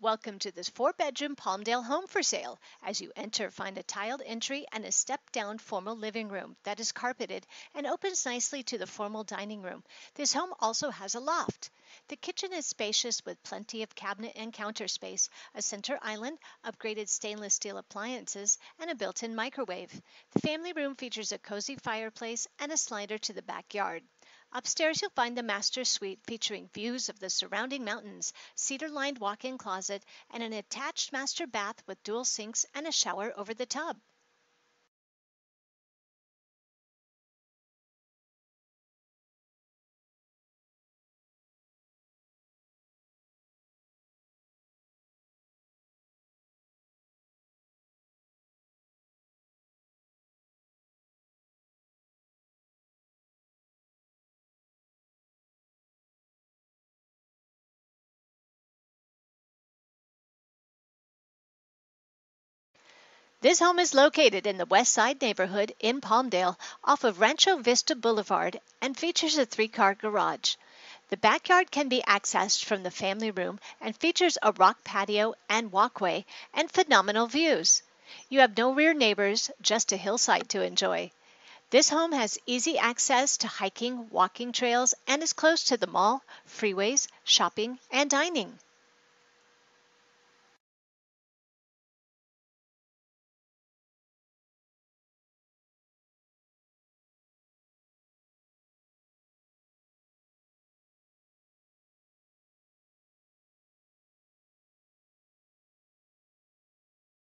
Welcome to this four bedroom Palmdale home for sale. As you enter, find a tiled entry and a step down formal living room that is carpeted and opens nicely to the formal dining room. This home also has a loft. The kitchen is spacious with plenty of cabinet and counter space, a center island, upgraded stainless steel appliances, and a built in microwave. The family room features a cozy fireplace and a slider to the backyard. Upstairs, you'll find the master suite featuring views of the surrounding mountains, cedar lined walk in closet, and an attached master bath with dual sinks and a shower over the tub. This home is located in the West Side neighborhood in Palmdale off of Rancho Vista Boulevard and features a three car garage. The backyard can be accessed from the family room and features a rock patio and walkway and phenomenal views. You have no rear neighbors, just a hillside to enjoy. This home has easy access to hiking, walking trails, and is close to the mall, freeways, shopping, and dining.